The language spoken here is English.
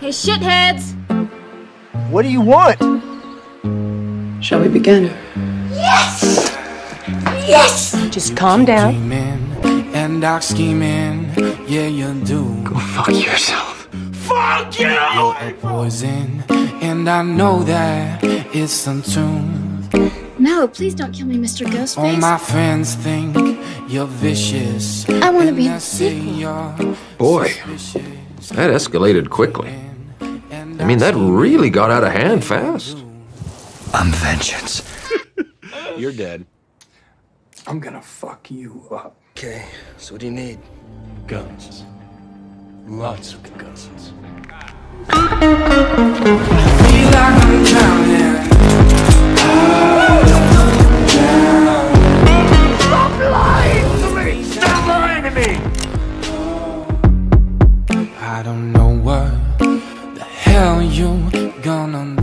Hey, shitheads! What do you want? Shall we begin? Yes! Yes! Just calm down. Dreaming and dark scheming, yeah you do. Go fuck yourself. Fuck you! You're poison, and I know that it's untuned. No, please don't kill me, Mr. All Ghostface. my friends think you're vicious. I wanna be in and the sequel. Boy, that escalated quickly. And I mean, that really got out of hand fast. I'm vengeance. You're dead. I'm gonna fuck you up. Okay, so what do you need? Guns. Lots of guns. feel like I'm drowning. I don't know you gonna